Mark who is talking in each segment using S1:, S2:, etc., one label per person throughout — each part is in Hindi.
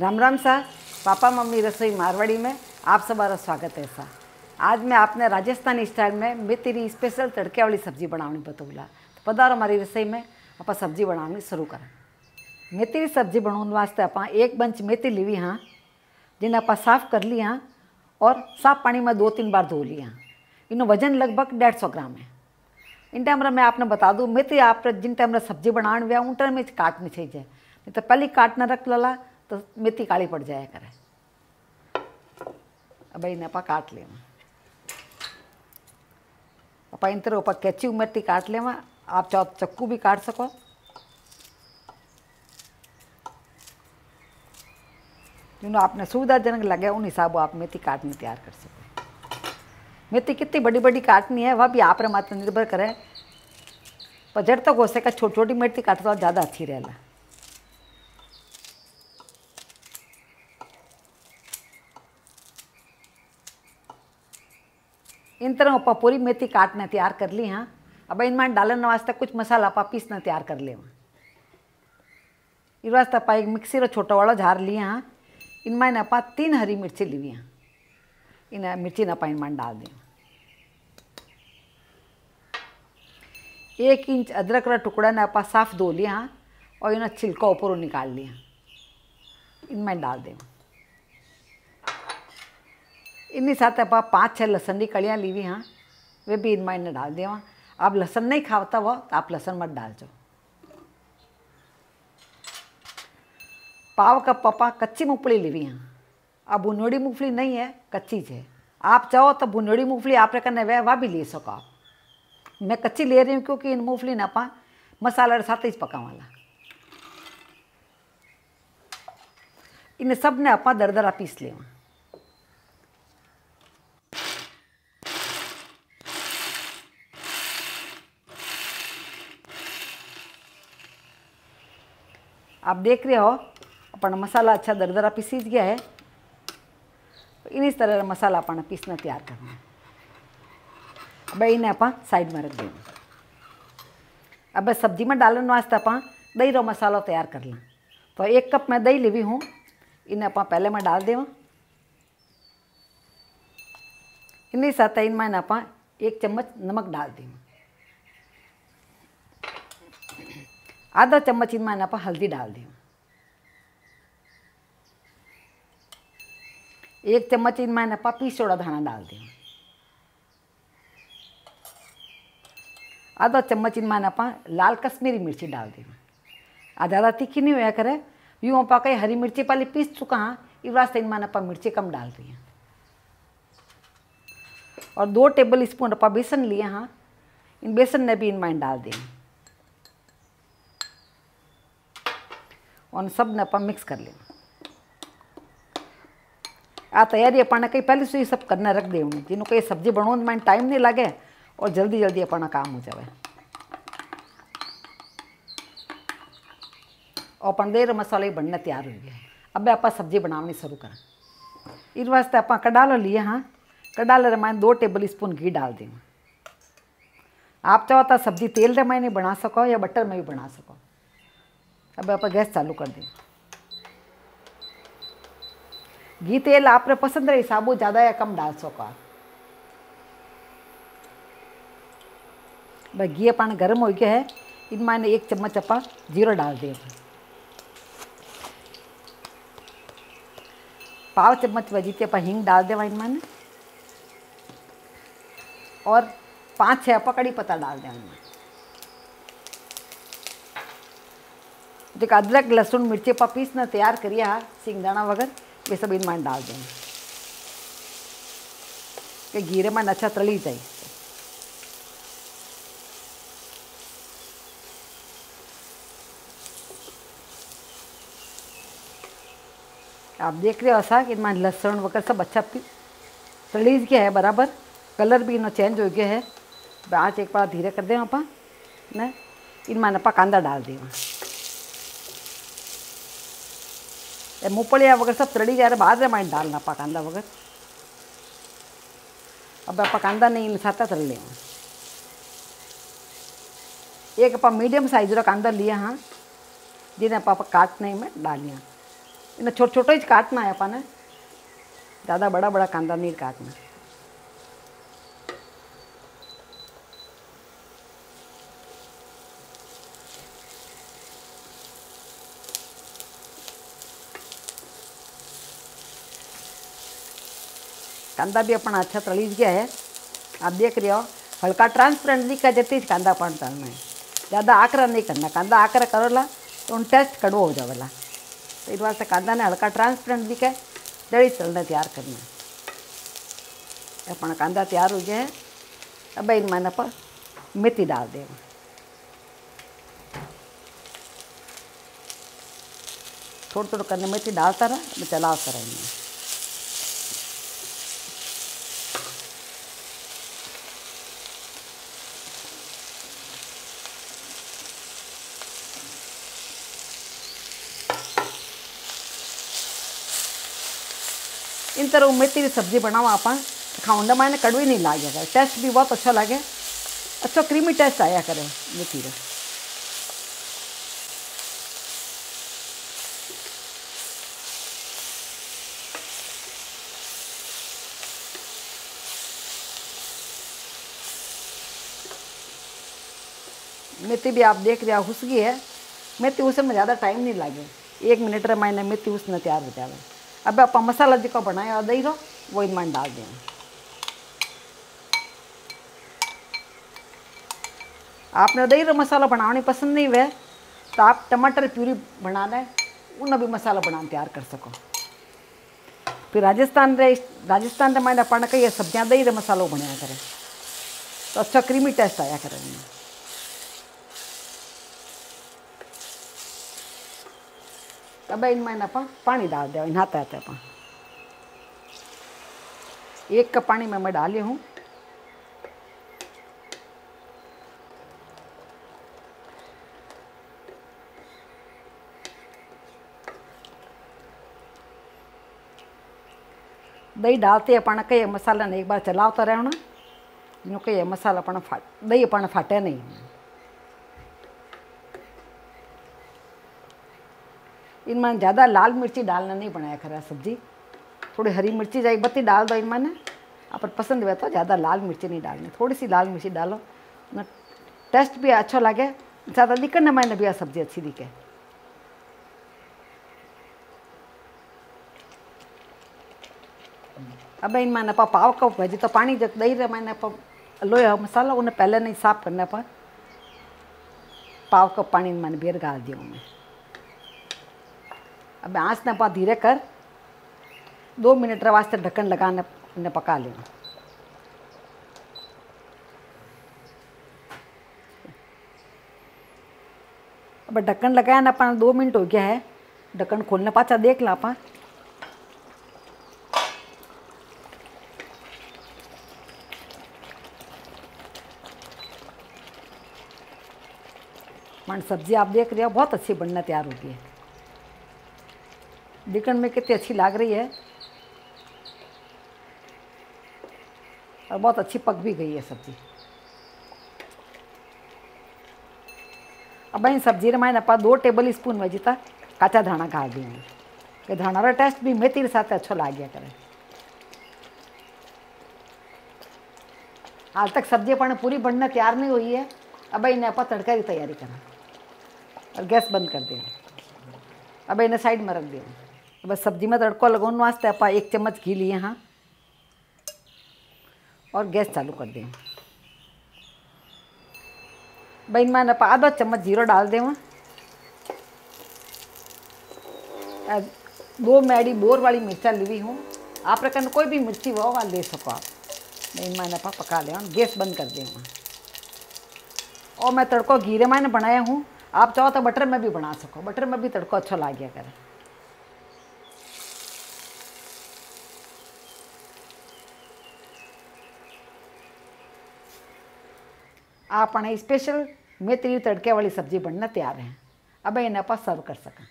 S1: राम राम सा, पापा मम्मी रसोई मारवाड़ी में, आप सबका स्वागत है सा। आज मैं आपने राजस्थानी स्टाइल में मेथी स्पेशल तड़के वाली सब्ज़ी बनानी बतौला तो पधारो हमारी रसोई में, आप सब्ज़ी बनानी शुरू करें। मेथी सब्ज़ी बनाने वास्ते आप एक बंच मेथी लीवी हाँ जिन्हें आप साफ़ कर ली हाँ और साफ़ पानी में दो तीन बार धो लिया हाँ। इनो वज़न लगभग डेढ़ सौ ग्राम है। इन टाइम मैं आपने बता दूँ, मेथी आप जिन टाइम सब्ज़ी बनाने हुआ उन टाइम में काटनी चाहिए। नहीं तो पहले काटना रख लला तो मेथी काली पड़ जाया करे। अब आप काट लेवा। आप इन तरह ऊपर कैची मेथी काट लेवा, आप चाहो तो चक्कू भी काट सको। जो आपने सुविधाजनक लगे उन हिसाब आप मेथी काटनी तैयार कर सको। मेथी कितनी बड़ी बड़ी काटनी है, वह भी आप मात्र निर्भर करे। पर जड़ तक हो सके छोटी छोटी मेथी काट तो ज़्यादा अच्छी रहेला। इन तरह आप पूरी मेथी काटने तैयार कर ली हाँ। अब इनमें डालने वास्ते कुछ मसाला आप पीसना तैयार कर ले इस वास्ते आप एक मिक्सी रो छोटा वाला झार लिया हाँ। इनमें आप तीन हरी मिर्ची ली हाँ। इन मिर्ची ना इनमें डाल दें एक इंच अदरक का टुकड़ा ने आप साफ़ धो लिया हाँ और इन्हें छिलका ऊपर निकाल लिया इनमें डाल दें इन्हीं साथ आप पाँच छः लहसन की कड़ियाँ ली हुई हाँ। वे भी इनमें इन्हें डाल देवा आप लहसन नहीं खावता वो तो आप लहसन मत डाल दो पाव का पपा कच्ची मूंगफली ली हुई हाँ। अब भुनोड़ी मूंगफली नहीं है, कच्ची है। आप चाहो तो भुनोड़ी मूंगफली आप करने वह वह भी ले सको आप। मैं कच्ची ले रही हूँ क्योंकि इन मूंगफली ने आप मसाला के साथ ही पका वाला। इन सबने आप दर दरा पीस लेवा आप देख रहे हो, अपन मसाला अच्छा दरदरा पीसीज गया है। इन इस तरह मसाला अपन पीसना तैयार करना अब इन्हें आप साइड में रख देना अब सब्ज़ी में डालने वास्ते आप दही रो मसाला तैयार कर लें। तो एक कप मैं दही ली हूँ। इन्हें आप पहले मैं डाल देवा। इन्हीं साथ इनमें आप एक चम्मच नमक डाल दें आधा चम्मच इनमें आप हल्दी डाल दें। एक चम्मच इनमें आप पीसोड़ा धाना डाल दें। आधा चम्मच इनमें आप लाल कश्मीरी मिर्ची डाल दें। आ ज़्यादा तीखी नहीं हुआ करे, यूँ आप कहीं हरी मिर्ची पहले पीस चुका हाँ इस वास्ते इनमें आप मिर्ची कम डाल रही हैं। और दो टेबल स्पून आप बेसन लिए हाँ इन बेसन ने भी इनमें डाल दें। और सबने अपन मिक्स कर लेना आ तैयारी अपन कहीं पहले से ही सब करना रख दे जिन्हों कहीं सब्ज़ी बनाने में टाइम नहीं लगे, और जल्दी जल्दी अपना काम हो जाए और अपन देर मसाले बनने तैयार हो गया अब आप सब्ज़ी बनानी शुरू करें। इस वास्ते आप कडालो लिए हाँ। कडाले रमायन दो टेबल स्पून घी डाल दें। आप चाहो तो सब्ज़ी तेल रमायन नहीं बना सको, या बटर में भी बना सको। अब आप गैस चालू कर दें। घी तेल आप पसंद रहे हिसाबो ज़्यादा या कम डाल सको आप। भाई घी अपन गर्म हो गया है इनमें एक चम्मच अपन ज़ीरो डाल दें। पाव चम्मच वजीते अपन हींग डाल देवा इनमें और पाँच छः अपन कड़ी पत्ता डाल दें इनमें जो अदरक, लहसुन, मिर्ची पर पीसना तैयार करिए हाँ वगैरह ये सब इनमें डाल दें कि घीरे में अच्छा तली जाए। आप देख रहे हो ऐसा कि इनमें लहसुन वगैरह सब अच्छा तलीज गया है बराबर। कलर भी इन्हें चेंज हो गया है। आँच एक बार धीरे कर दें आप, न? इनमें आप कांदा डाल दें। मूँगफलियाँ वगैरह सब तड़ी जा रहे बाद में डालना पा कांदा वगैरह अब, आप कंदा नहीं साता तल ले एक आप मीडियम साइज़ का कांदा लिया हाँ. जिन्हें आप काटने में, डालिया. इन्हें छोटे छोटे ही काटना है अपन ज़्यादा बड़ा बड़ा कांदा नहीं काटना. कांदा भी अपना अच्छा तलीज गया है आप देख रहे हो हल्का ट्रांसपेरेंट दिखा देती कांदा पण तलना है ज़्यादा आकरा नहीं करना कांदा आकरा करोला तो उन टेस्ट कड़वो हो जावेला तो इस वास्ते कांदा ने हल्का ट्रांसपेरेंट दिखे दड़ी तलने तैयार करना अपना कांदा तैयार हो गया है अब इन मैंने पर मेथी डाल दे थोड़ा थोड़ा करने मेथी डालता रहा चलाता रहेंगे इन तरह मेथी की सब्ज़ी बनाओ आप खाऊंदा मैंने कड़वी नहीं लागे टेस्ट भी बहुत अच्छा लगे। अच्छा क्रीमी टेस्ट आया करे। मेथी का मेथी भी आप देख रहे हो गई है। मेथी उसमें ज़्यादा टाइम नहीं लगे। एक मिनट में मैंने मेथी उसने तैयार हो जाए। अब आप मसाला जो बनाया दही रो वो इन डाल दें आपने दही रो मसाला बनाने पसंद नहीं हुए तो आप टमाटर प्यूरी बना लें उन भी मसाला बनाना तैयार कर सको। फिर राजस्थान रे राजस्थान रे मैंने अपन कई सब्ज़ियाँ दही रे मसालो बनाया करें। तो अच्छा क्रीमी टेस्ट आया करे। अब इन अपन पानी डाल दिया नहाते आते अपन एक कप पानी में मैं डाली हूँ दही डालते अपन कई मसाला ने एक बार चलावता रहना यूँ कई मसाला अपन फाट दही अपन फाटे नहीं इनमें ज़्यादा लाल मिर्ची डालना नहीं बनाया खरा सब्ज़ी। थोड़ी हरी मिर्ची जाए बत्ती डाल दो इनमें आप पसंद हुआ तो ज़्यादा लाल मिर्ची नहीं डालनी थोड़ी सी लाल मिर्ची डालो। ना, टेस्ट भी अच्छा लगे, ज़्यादा दिक्कत न मैंने भी सब्ज़ी अच्छी दिखे। अब इन मैंने पा पाव कप भाजी तो पानी जब दही रहे मैंने पा लोहे मसाला उन्हें पहले नहीं साफ़ करना पर पाव कप पानी मैंने बेर गाल दिया मैं अब आँच न पा धीरे कर। दो मिनट वास्ते ढक्कन लगाने ने पका लेना अब ढक्कन लगाया ना अपन दो मिनट हो गया है। ढक्कन खोलने पाचा, देख ला अपन सब्ज़ी आप देख रहे हो, बहुत अच्छी बनना तैयार हो गई है। दिखने में कितनी अच्छी लग रही है। और बहुत अच्छी पक भी गई है सब्ज़ी। अब इन सब्ज़ी मैंने अपा दो टेबल स्पून में वजीता काचा धाना खा दी कि धाना का टेस्ट भी मेथी साथ अच्छा ला गया करे। हाल तक सब्ज़ी अपने पूरी बनना तैयार नहीं हुई है। अब इन्हें आप तड़का की तैयारी करा। और गैस बंद कर दिया अब इन्हें साइड में रख दिया बस सब्ज़ी में तड़को लगाने वास्ते आप एक चम्मच घी लिए हाँ। और गैस चालू कर दें। भाई मैंने आधा चम्मच ज़ीरो डाल दें दो मैडी बोर वाली मिर्चा ली हुई हूँ। आप रखन कोई भी मिर्ची वो दे सको आप। नहीं मैंने पा पका लिया गैस बंद कर दें और मैं तड़को घीरे मैंने बनाया हूँ। आप चाहो तो बटर में भी बना सको। बटर में भी तड़को अच्छा ला गया करें आप स्पेशल मेथी तड़के वाली सब्ज़ी बनना तैयार हैं। अब इन्हें आप सर्व कर सकें।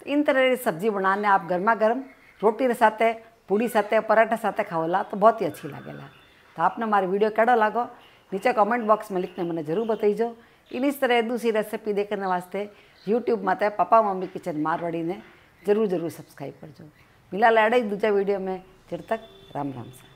S1: तो इन तरह की सब्ज़ी बनाने आप गर्मा गर्म रोटी के साथ पूड़ी साथ पराठा साथ खाओला तो बहुत ही अच्छी लगेला तो आपने हमारी वीडियो कड़ो लागो? नीचे कमेंट बॉक्स में लिखने मैंने ज़रूर बताइजो। इन इस तरह दूसरी रेसिपी देखने वास्ते यूट्यूब माते पापा मम्मी किचन मारवाड़ी ने ज़रूर ज़रूर सब्सक्राइब करजो। मिला लाड़े दूजा वीडियो में चिर तक राम राम सा।